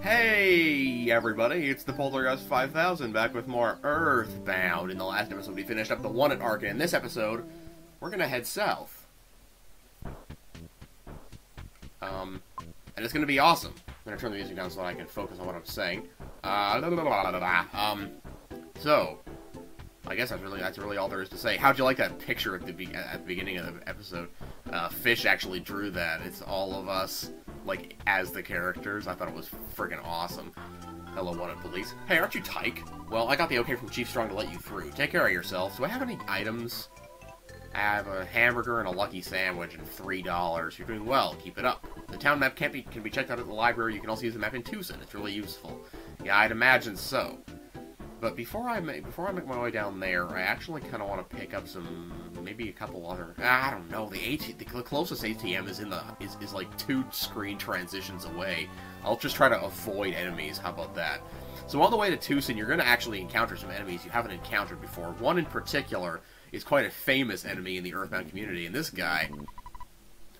Hey everybody, it's the Poltergust 5000 back with more Earthbound. In the last episode, we finished up the Onett arc. In this episode, we're gonna head south. Um, and it's gonna be awesome. I'm gonna turn the music down so I can focus on what I'm saying. Uh, um, so, I guess that's really that's really all there is to say. How'd you like that picture at the be- at the beginning of the episode? Uh, Fish actually drew that. It's all of us like as the characters. I thought it was freaking awesome. Hello, wanted police. Hey, aren't you Tyke? Well, I got the okay from Chief Strong to let you through. Take care of yourself. Do I have any items? I have a hamburger and a lucky sandwich and three dollars. You're doing well. Keep it up. The town map can't be can be checked out at the library. You can also use the map in Twoson. It's really useful. Yeah, I'd imagine so. But before I make before I make my way down there, I actually kind of want to pick up some maybe a couple other. I don't know. The AT the closest ATM is in the is, is like two screen transitions away. I'll just try to avoid enemies. How about that? So on the way to Twoson, you're going to actually encounter some enemies you haven't encountered before. One in particular is quite a famous enemy in the Earthbound community, and this guy.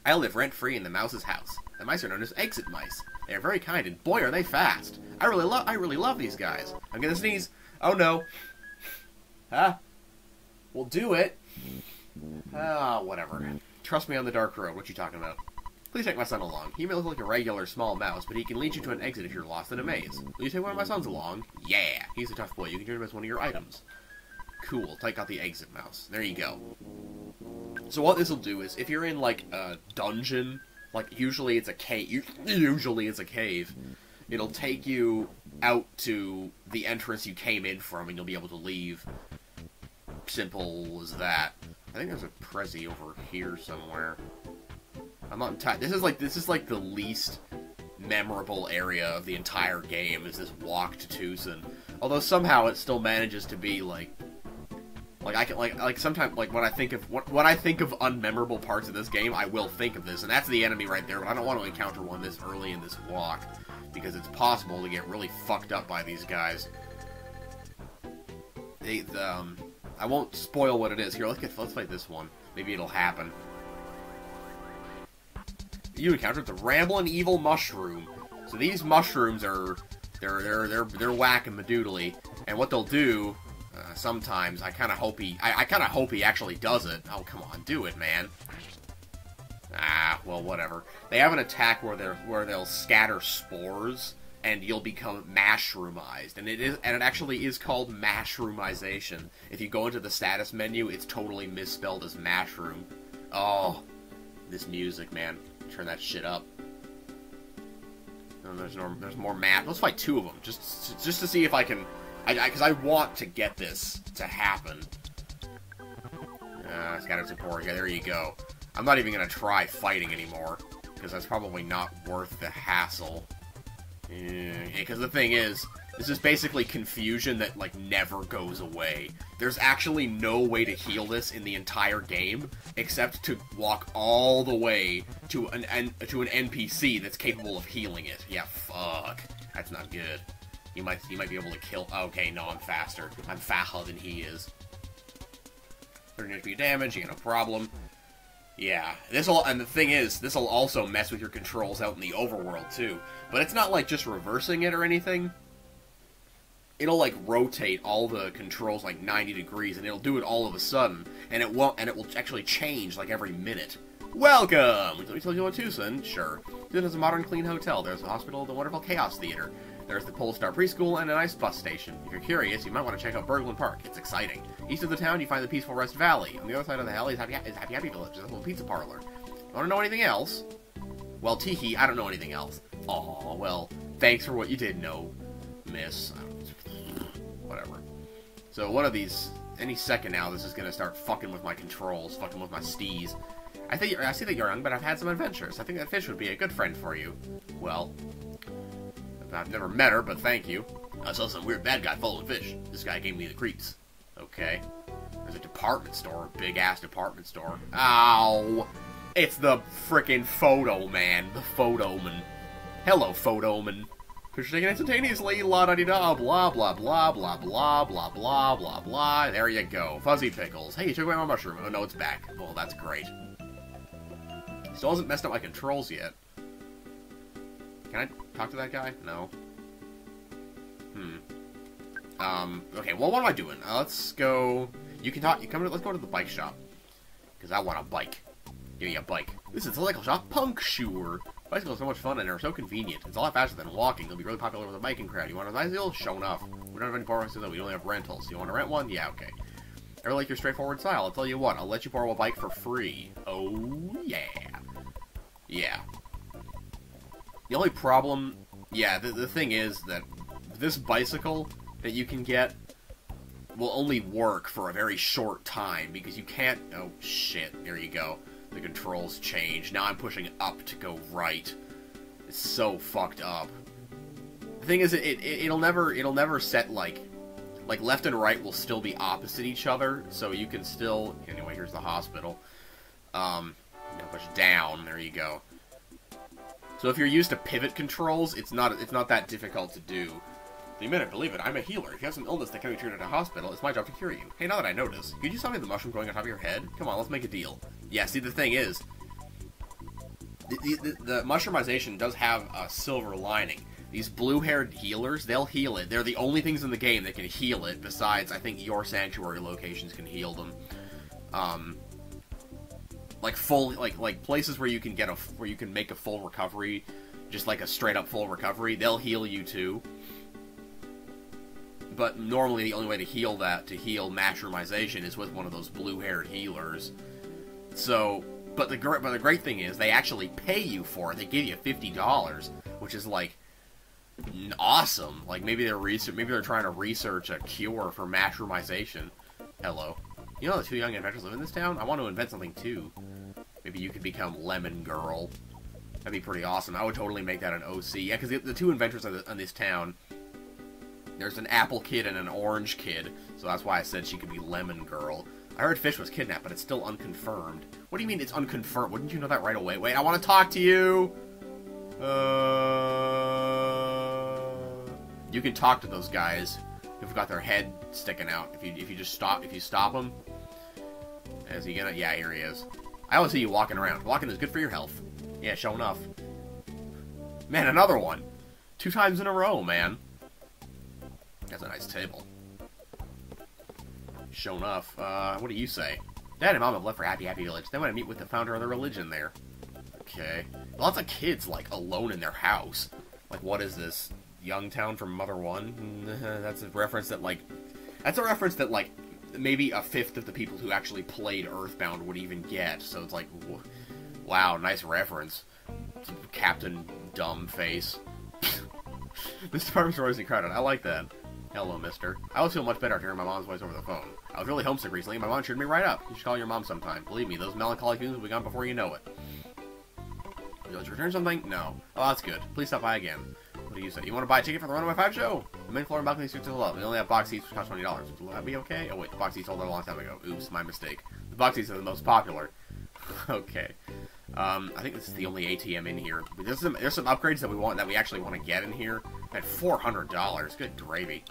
I live rent free in the mouse's house. The mice are known as exit mice. They are very kind, and boy, are they fast! I really love I really love these guys. I'm gonna sneeze. Oh no. Huh? We'll do it. Ah, whatever. Trust me on the dark road. What you talking about? Please take my son along. He may look like a regular small mouse, but he can lead you to an exit if you're lost in a maze. Will you take one of my sons along? Yeah, he's a tough boy. You can turn him as one of your items. Cool. Take out the exit mouse. There you go. So what this will do is, if you're in like a dungeon, like usually it's a cave. Usually it's a cave. It'll take you out to the entrance you came in from, and you'll be able to leave. Simple as that. I think there's a Prezi over here somewhere. I'm not entirely. This is like this is like the least memorable area of the entire game. Is this walk to Twoson? Although somehow it still manages to be like, like I can like like sometimes like when I think of what when I think of unmemorable parts of this game, I will think of this, and that's the enemy right there. But I don't want to encounter one this early in this walk because it's possible to get really fucked up by these guys. They, the, um, I won't spoil what it is. Here, let's get let's fight this one. Maybe it'll happen. You encountered the Ramblin' Evil Mushroom. So these mushrooms are they're they're they're they're whacking Madoodly, and what they'll do uh, sometimes I kind of hope he I, I kind of hope he actually does it. Oh come on, do it, man. Ah, well, whatever. They have an attack where they're where they'll scatter spores, and you'll become mushroomized, and it is and it actually is called mushroomization. If you go into the status menu, it's totally misspelled as mushroom. Oh, this music, man! Turn that shit up. No, there's no, there's more map. Let's fight two of them, just just to see if I can, because I, I, want to get this to happen. Uh, scattered support. Yeah, there you go. I'm not even going to try fighting anymore, because that's probably not worth the hassle. Because the thing is, this is basically confusion that, like, never goes away. There's actually no way to heal this in the entire game, except to walk all the way to an, an to an NPC that's capable of healing it. Yeah, fuck. That's not good. You might you might be able to kill... Okay, no, I'm faster. I'm faster than he is. 30 HP damage, you got no problem. Yeah, this will, and the thing is, this will also mess with your controls out in the overworld too. But it's not like just reversing it or anything. It'll like rotate all the controls like 90 degrees, and it'll do it all of a sudden, and it won't, and it will actually change like every minute. Welcome! We told you about Twoson? Sure. Twoson is a modern, clean hotel. There's a hospital, the wonderful Chaos Theater. There's the Polestar Preschool and a nice bus station. If you're curious, you might want to check out Burglin Park. It's exciting. East of the town, you find the peaceful Rest Valley. On the other side of the hill is Happy, is Happy Happy Village, a little pizza parlor. Want to know anything else? Well, Tiki, I don't know anything else. Oh, well, thanks for what you did know, miss. Whatever. So one of these, any second now, this is going to start fucking with my controls, fucking with my stees. I think I see that you're young, but I've had some adventures. I think that fish would be a good friend for you. Well, I've never met her, but thank you. I saw some weird bad guy following fish. This guy gave me the creeps. Okay. There's a department store, a big ass department store. Ow! It's the frickin' photo man, the photo man. Hello, photo man. Push taken instantaneously, la da di da, blah blah blah blah blah blah blah blah blah. There you go. Fuzzy Pickles. Hey, you took away my mushroom. Oh no, it's back. Well, that's great. Still hasn't messed up my controls yet. Can I talk to that guy? No. Hmm. Um, okay, well, what am I doing? Uh, let's go... You can talk... You come to... Let's go to the bike shop. Because I want a bike. Give me a bike. This is a cycle shop. Puncture. Bicycles are so much fun and are so convenient. It's a lot faster than walking. They'll be really popular with the biking crowd. You want a bicycle? Show enough. We don't have any bicycles, though. We only have rentals. You want to rent one? Yeah, okay. I really like your straightforward style. I'll tell you what. I'll let you borrow a bike for free. Oh, yeah. Yeah. The only problem... Yeah, the, the thing is that this bicycle that you can get will only work for a very short time because you can't... Oh, shit. There you go. The controls change. Now I'm pushing up to go right. It's so fucked up. The thing is, it, it it'll never it'll never set like like left and right will still be opposite each other, so you can still anyway. Here's the hospital. Um, push down. There you go. So if you're used to pivot controls, it's not it's not that difficult to do. The minute, believe it, I'm a healer. If you have some illness that can be treated at a hospital, it's my job to cure you. Hey, now that I notice, could you tell me the mushroom growing on top of your head? Come on, let's make a deal. Yeah, see, the thing is, the, the, the mushroomization does have a silver lining. These blue-haired healers, they'll heal it. They're the only things in the game that can heal it, besides, I think, your sanctuary locations can heal them. Um, like full, like like places where you can get a where you can make a full recovery, just like a straight up full recovery. They'll heal you too but normally the only way to heal that, to heal mushroomization, is with one of those blue-haired healers. So, but the great, but the great thing is they actually pay you for it. They give you fifty dollars, which is like awesome. Like maybe they're research, maybe they're trying to research a cure for mushroomization. Hello, you know the two young inventors live in this town. I want to invent something too. Maybe you could become Lemon Girl. That'd be pretty awesome. I would totally make that an OC. Yeah, because the, the, two inventors in, the, in this town there's an apple kid and an orange kid, so that's why I said she could be lemon girl. I heard Fish was kidnapped, but it's still unconfirmed. What do you mean it's unconfirmed? Wouldn't you know that right away? Wait, I want to talk to you! Uh... You can talk to those guys who've got their head sticking out. If you if you just stop if you stop them. Is he gonna? Yeah, here he is. I always see you walking around. Walking is good for your health. Yeah, show enough. Man, another one. Two times in a row, man. That's a nice table. Show enough. Uh, what do you say? Dad and Mom have left for Happy Happy Village. They want to meet with the founder of the religion there. Okay. Lots of kids, like, alone in their house. Like, what is this? Young Town from Mother One? that's a reference that, like... That's a reference that, like, maybe a fifth of the people who actually played Earthbound would even get. So it's like, wow, nice reference. Captain Dumbface. this department store isn't crowded. I like that. Hello, mister. I always feel much better hearing my mom's voice over the phone. I was really homesick recently, and my mom cheered me right up. You should call your mom sometime. Believe me, those melancholy feelings will be gone before you know it. Would you return something? No. Oh, that's good. Please stop by again. What do you say? You want to buy a ticket for the Runaway 5 show? The main floor and balcony suits are love. We only have box seats which cost $20. Will that be okay? Oh, wait. The box seats sold out a long time ago. Oops, my mistake. The box seats are the most popular. okay. Um, I think this is the only ATM in here. There's some, there's some upgrades that we want that we actually want to get in here at $400. Good gravy.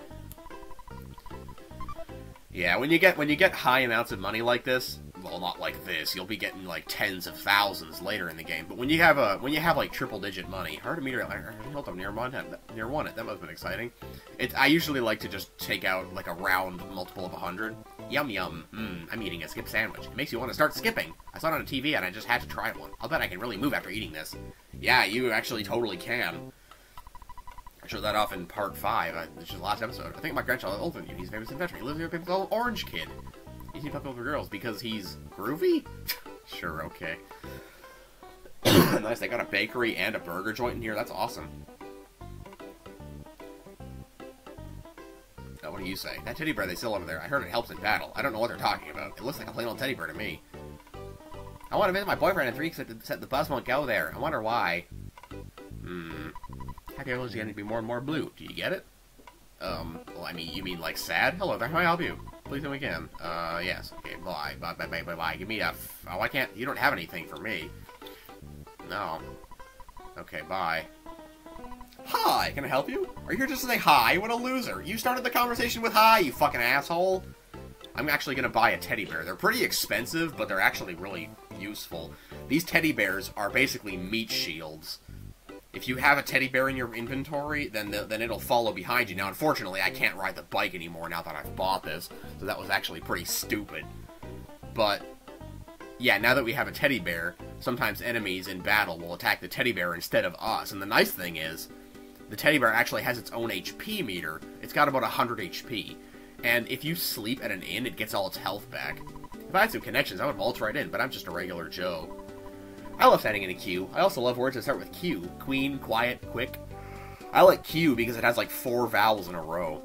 Yeah, when you get when you get high amounts of money like this, well, not like this, you'll be getting like tens of thousands later in the game. But when you have a when you have like triple digit money, hard to meter. I held up near one near one. It that must have been exciting. It I usually like to just take out like a round multiple of a hundred. Yum yum. Mmm. I'm eating a skip sandwich. It makes you want to start skipping. I saw it on a TV and I just had to try one. I'll bet I can really move after eating this. Yeah, you actually totally can I showed that off in part five, uh, which is the last episode. I think my grandchild older than you. He's famous inventor. He lives near a little orange kid. He's popular with girls because he's groovy? sure, okay. nice, they got a bakery and a burger joint in here. That's awesome. What do you say? That teddy bear they sell over there, I heard it helps in battle. I don't know what they're talking about. It looks like a plain old teddy bear to me. I want to visit my boyfriend in three weeks, said the bus won't go there. I wonder why. Hmm. Happy is going to be more and more blue. Do you get it? Um, well, I mean, you mean like sad? Hello there, how may I help you? Please come again. Uh, yes. Okay, bye. Bye, bye, bye, bye, bye. Give me a... F oh, I can't... You don't have anything for me. No. Okay, bye. Hi, can I help you? Are you here just to say hi? What a loser. You started the conversation with hi, you fucking asshole. I'm actually gonna buy a teddy bear. They're pretty expensive, but they're actually really useful. These teddy bears are basically meat shields. If you have a teddy bear in your inventory, then the, then it'll follow behind you. Now, unfortunately, I can't ride the bike anymore now that I've bought this, so that was actually pretty stupid. But yeah, now that we have a teddy bear, sometimes enemies in battle will attack the teddy bear instead of us. And the nice thing is, the teddy bear actually has its own HP meter. It's got about 100 HP. And if you sleep at an inn, it gets all its health back. If I had some connections, I would waltz right in, but I'm just a regular Joe. I love standing in a queue. I also love words that start with Q. Queen, quiet, quick. I like Q because it has like four vowels in a row.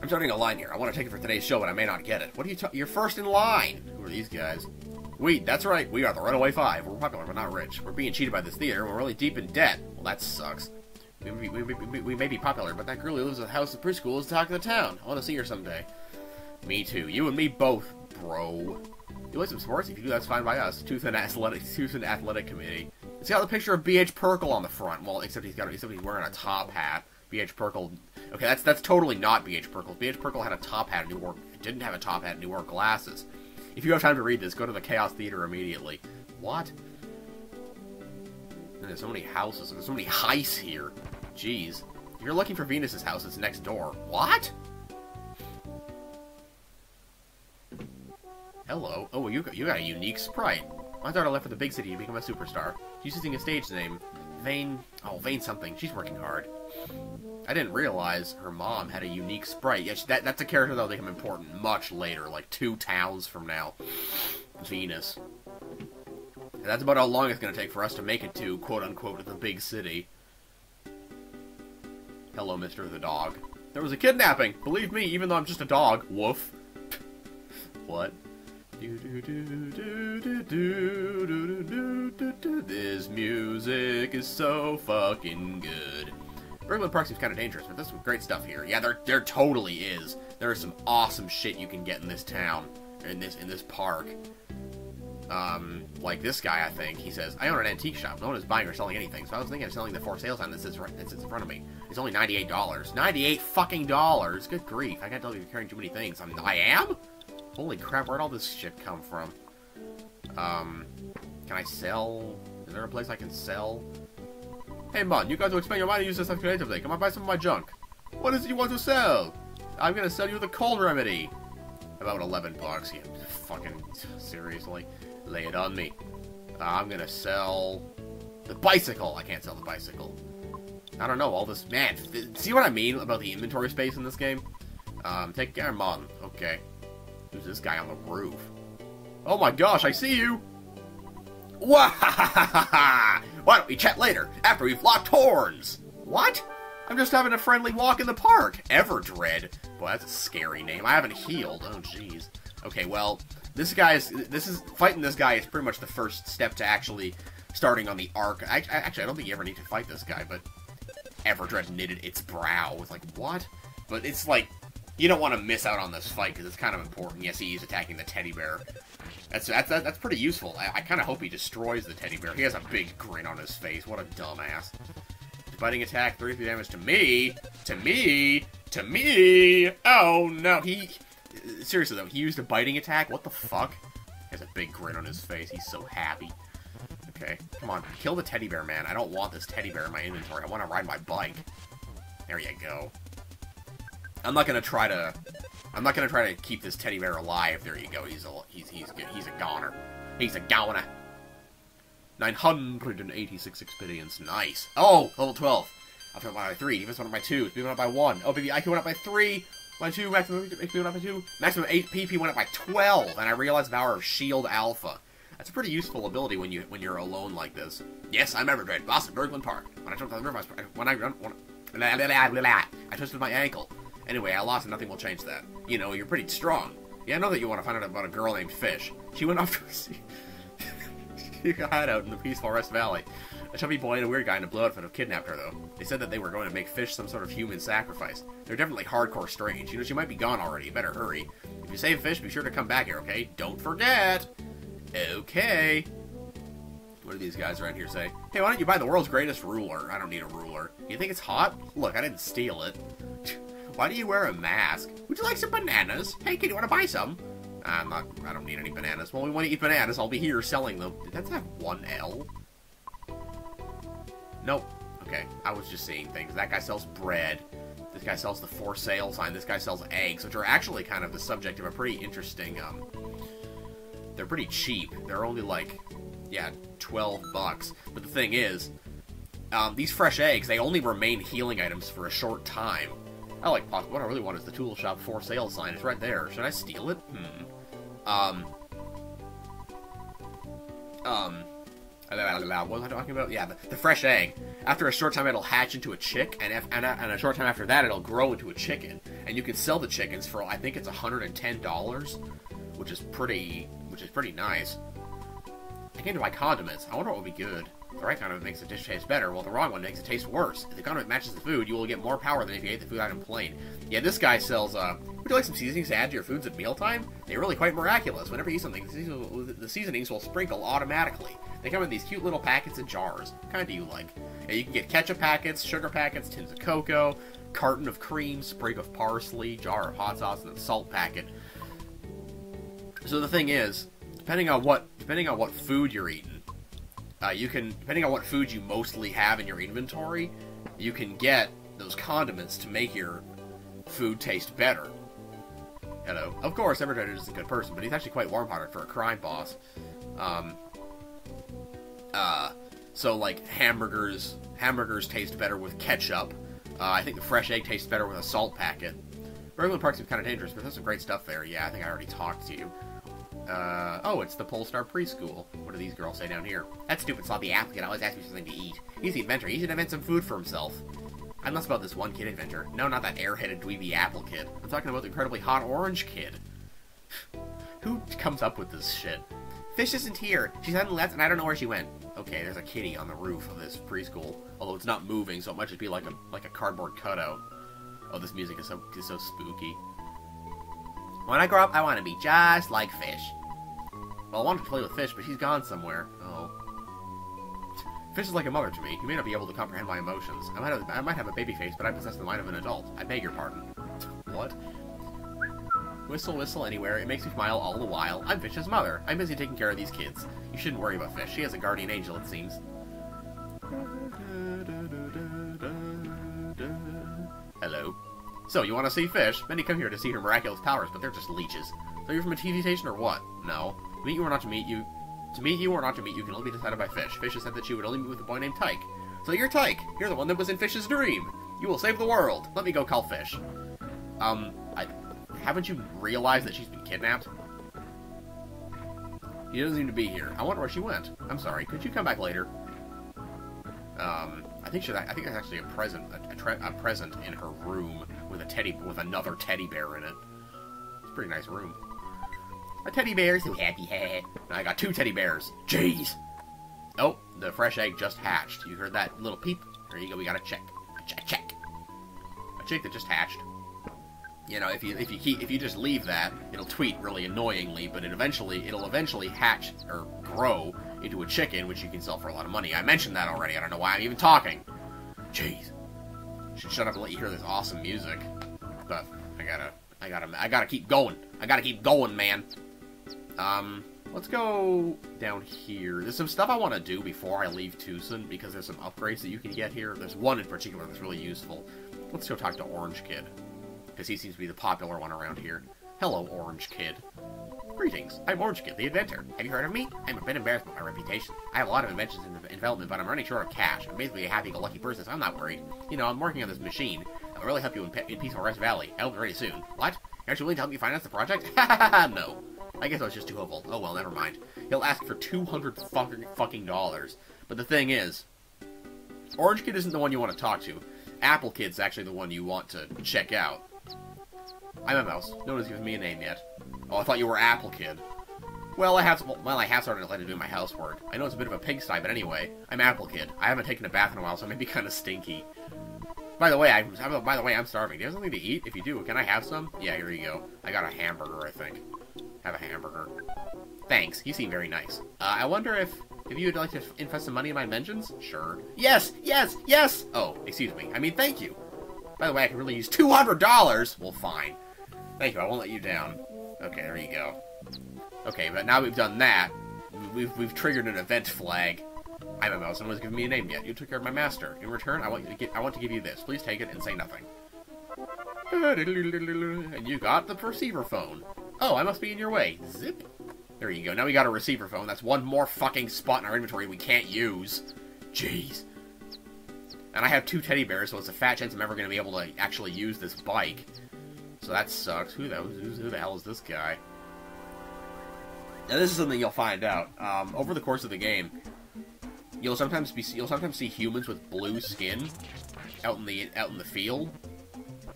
I'm starting a line here. I want to take it for today's show, but I may not get it. What are you You're first in line! Who are these guys? We, that's right, we are the Runaway Five. We're popular, but not rich. We're being cheated by this theater, we're really deep in debt. Well, that sucks. We, we, we, we, may be popular, but that girl who lives in the house of preschool is the talk of the town. I want to see her someday. Me too. You and me both, bro. You like some sports? If you do, that's fine by us. Tooth and Athletic, and Athletic Committee. It's got the picture of B.H. Pirkle on the front. Well, except he's got, except he's wearing a top hat. B.H. Pirkle. Okay, that's that's totally not B.H. Pirkle. B.H. Pirkle had a top hat and he wore didn't have a top hat and he wore glasses. If you have time to read this, go to the Chaos Theater immediately. What? And there's so many houses. There's so many heists here. Jeez. If you're looking for Venus's house, it's next door. What? Hello. Oh, you got, you got a unique sprite. My daughter left for the big city to become a superstar. She's using a stage name. Vane... Oh, Vane something. She's working hard. I didn't realize her mom had a unique sprite. Yeah, that, that's a character that'll become important much later, like two towns from now. Venus. And that's about how long it's going to take for us to make it to, quote-unquote, the big city. Hello, Mr. the Dog. There was a kidnapping! Believe me, even though I'm just a dog. Woof. what? This music is so fucking good. Burglin Park seems kind of dangerous, but there's some great stuff here. Yeah, there there totally is. There is some awesome shit you can get in this town, in this in this park. Um, like this guy, I think he says, "I own an antique shop. No one is buying or selling anything." So I was thinking of selling the for sale sign that sits right that sits in front of me. It's only ninety eight dollars. Ninety eight fucking dollars. Good grief! I can't tell you you're carrying too many things. I'm, I am. Holy crap! Where'd all this shit come from? Um, can I sell? Is there a place I can sell? Hey, man, you guys will spend your money use this stuff creatively. Come on, buy some of my junk. What is it you want to sell? I'm gonna sell you the cold remedy. About 11 bucks. Yeah, fucking seriously. Lay it on me. I'm gonna sell the bicycle. I can't sell the bicycle. I don't know, all this... Man, see what I mean about the inventory space in this game? Um, take care, Mon. Okay. Who's this guy on the roof? Oh my gosh, I see you! Why don't we chat later, after we've locked horns? What? I'm just having a friendly walk in the park. Everdred. Boy, that's a scary name. I haven't healed. Oh, jeez. Okay, well, this guy is... This is... Fighting this guy is pretty much the first step to actually starting on the arc. I, actually, I don't think you ever need to fight this guy, but... Everdred knitted its brow. It's like, what? But it's like... You don't want to miss out on this fight, because it's kind of important. Yes, he's attacking the teddy bear. That's that's that's pretty useful. I, I kind of hope he destroys the teddy bear. He has a big grin on his face. What a dumbass. Biting attack, 33 damage to me, to me, to me. Oh no, he. Seriously though, he used a biting attack. What the fuck? He has a big grin on his face. He's so happy. Okay, come on, kill the teddy bear, man. I don't want this teddy bear in my inventory. I want to ride my bike. There you go. I'm not gonna try to I'm not gonna try to keep this teddy bear alive. There you go. He's a he's he's. He's a goner. He's a goner. 986 experience. Nice. Oh, level 12. I've oh, up by 3. Defense went up by 2. Speed went up by 1. Oh, baby, IQ went up by 3. By 2. Maximum HP went up by 2. Maximum 8 PP went up by 12. And I realized the power of Shield Alpha. That's a pretty useful ability when you when you're alone like this. Yes, I'm Everdred, boss of Burglin Park. When I jumped on the river, I, when I when, I twisted my ankle. Anyway, I lost and nothing will change that. You know, you're pretty strong. Yeah, I know that you want to find out about a girl named Fish. She went off to she got out in the peaceful Rest Valley. A chubby boy and a weird guy in a blue outfit have kidnapped her, though. They said that they were going to make Fish some sort of human sacrifice. They're definitely hardcore strange. You know, she might be gone already. You better hurry. If you save Fish, be sure to come back here, okay? Don't forget! Okay. What do these guys around here say? Hey, why don't you buy the world's greatest ruler? I don't need a ruler. You think it's hot? Look, I didn't steal it. Why do you wear a mask? Would you like some bananas? Hey, kid, you want to buy some? I'm not, I don't need any bananas. Well, we want to eat bananas. I'll be here selling them. Did that have one L? Nope. Okay, I was just seeing things. That guy sells bread. This guy sells the for sale sign. This guy sells eggs, which are actually kind of the subject of a pretty interesting, um... They're pretty cheap. They're only like, yeah, 12 bucks. But the thing is, um, these fresh eggs, they only remain healing items for a short time. I like what I really want is the tool shop for sale sign. It's right there. Should I steal it? Hmm. Um. Um. What was I talking about? Yeah, the, the, fresh egg. After a short time, it'll hatch into a chick, and, if, and, a, and a short time after that, it'll grow into a chicken. And you can sell the chickens for, I think it's $110, which is pretty, which is pretty nice. I came to buy condiments. I wonder what would be good. The right condiment makes the dish taste better, while the wrong one makes it taste worse. If the condiment matches the food, you will get more power than if you ate the food item plain. Yeah, this guy sells, uh, would you like some seasonings to add to your foods at mealtime? They're really quite miraculous. Whenever you eat something, the seasonings will sprinkle automatically. They come in these cute little packets and jars. What kind do you like? Yeah, you can get ketchup packets, sugar packets, tins of cocoa, carton of cream, sprig of parsley, jar of hot sauce, and a salt packet. So the thing is, depending on what depending on what food you're eating, uh, you can depending on what food you mostly have in your inventory, you can get those condiments to make your food taste better. Hello. Of course, Evertreader is a good person, but he's actually quite warm-hearted for a crime boss. Um, uh, so like hamburgers, hamburgers taste better with ketchup. Uh, I think the fresh egg tastes better with a salt packet. Burglin Park seems kind of dangerous, but there's some great stuff there. Yeah, I think I already talked to you. Uh, oh, it's the Polestar Preschool. What do these girls say down here? That stupid sloppy Apple Kid always asks me something to eat. He's the inventor. He should invent some food for himself. I'm less about this one kid inventor. No, not that airheaded dweeby apple kid. I'm talking about the incredibly hot orange kid. Who comes up with this shit? Fish isn't here. She's hadn't left, and I don't know where she went. Okay, there's a kitty on the roof of this preschool, although it's not moving, so it might just be like a like a cardboard cutout. Oh, this music is so is so spooky. When I grow up, I want to be just like Fish. Well, I wanted to play with Fish, but he's gone somewhere. Oh. Fish is like a mother to me. You may not be able to comprehend my emotions. I might have, I might have a baby face, but I possess the mind of an adult. I beg your pardon. what? Whistle, whistle anywhere. It makes me smile all the while. I'm Fish's mother. I'm busy taking care of these kids. You shouldn't worry about Fish. She has a guardian angel, it seems. Hello. So, you want to see Fish? Many come here to see her miraculous powers, but they're just leeches. So you're from a TV station or what? No. To meet you or not to meet you, to meet you or not to meet you can only be decided by Fish. Fish has said that she would only meet with a boy named Tyke. So you're Tyke. You're the one that was in Fish's dream. You will save the world. Let me go call Fish. Um, I, haven't you realized that she's been kidnapped? She doesn't seem to be here. I wonder where she went. I'm sorry. Could you come back later? Um, I think she. I think there's actually a present, a, a, a present in her room with a teddy, with another teddy bear in it. It's a pretty nice room. A teddy bear, so happy. I got two teddy bears. Jeez. Oh, the fresh egg just hatched. You heard that little peep? There you go. We got a check. A check. check. A chick that just hatched. You know, if you if you keep if you just leave that, it'll tweet really annoyingly, but it eventually it'll eventually hatch or grow into a chicken, which you can sell for a lot of money. I mentioned that already. I don't know why I'm even talking. Jeez. Should shut up and let you hear this awesome music. But I gotta I gotta I gotta keep going. I gotta keep going, man. Um, let's go down here. There's some stuff I want to do before I leave Twoson because there's some upgrades that you can get here. There's one in particular that's really useful. Let's go talk to Orange Kid, because he seems to be the popular one around here. Hello, Orange Kid. Greetings, I'm Orange Kid, the inventor. Have you heard of me? I'm a bit embarrassed by my reputation. I have a lot of inventions in, development, but I'm running short of cash. I'm basically a happy-go-lucky person, so I'm not worried. You know, I'm working on this machine. I'll really help you in, in Peaceful Rest Valley. I'll be ready soon. What? Aren't you willing to help me finance the project? No. I guess I was just too hopeful. Oh well, never mind. He'll ask for 200 fucking, fucking dollars. But the thing is, Orange Kid isn't the one you want to talk to. Apple Kid's actually the one you want to check out. I'm a mouse. No one's given me a name yet. Oh, I thought you were Apple Kid. Well, I have well, I have started to do my housework. I know it's a bit of a pigsty, but anyway, I'm Apple Kid. I haven't taken a bath in a while, so I may be kind of stinky. By the way, I by the way, I'm starving. Do you have something to eat? If you do, can I have some? Yeah, here you go. I got a hamburger, I think have a hamburger. Thanks, you seem very nice. Uh, I wonder if... If you would like to invest some money in my inventions? Sure. Yes, yes, yes! Oh, excuse me. I mean, thank you. By the way, I can really use $200! Well, fine. Thank you, I won't let you down. Okay, there you go. Okay, but now we've done that, we've, we've triggered an event flag. I'm a mouse, no one's given me a name yet. You took care of my master. In return, I want you to get I want to give you this. Please take it and say nothing. And you got the receiver phone. Oh, I must be in your way. Zip. There you go. Now we got a receiver phone. That's one more fucking spot in our inventory we can't use. Jeez. And I have two teddy bears, so it's a fat chance I'm ever going to be able to actually use this bike. So that sucks. Who the, who the hell is this guy? Now this is something you'll find out. Um, over the course of the game, you'll sometimes be you'll sometimes see humans with blue skin out in the out in the field.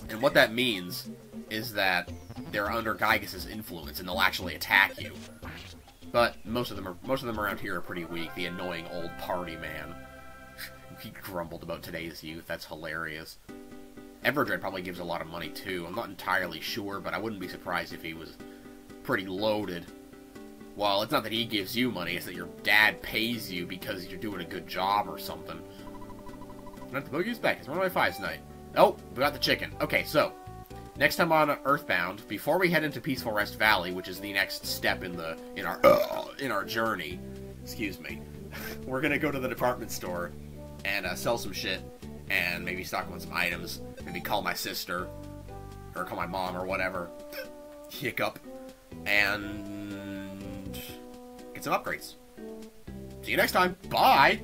And what that means is that they're under Giygas's influence and they'll actually attack you. But most of them are most of them around here are pretty weak. The annoying old party man. he grumbled about today's youth. That's hilarious. Everdred probably gives a lot of money too. I'm not entirely sure, but I wouldn't be surprised if he was pretty loaded. Well, it's not that he gives you money, it's that your dad pays you because you're doing a good job or something. Not the boogie's back. It's one of my fives tonight. Oh, we got the chicken. Okay, so next time on Earthbound, before we head into Peaceful Rest Valley, which is the next step in the in our uh, in our journey, excuse me, we're gonna go to the department store and uh, sell some shit and maybe stock on some items. Maybe call my sister or call my mom or whatever. Hiccup and get some upgrades. See you next time. Bye.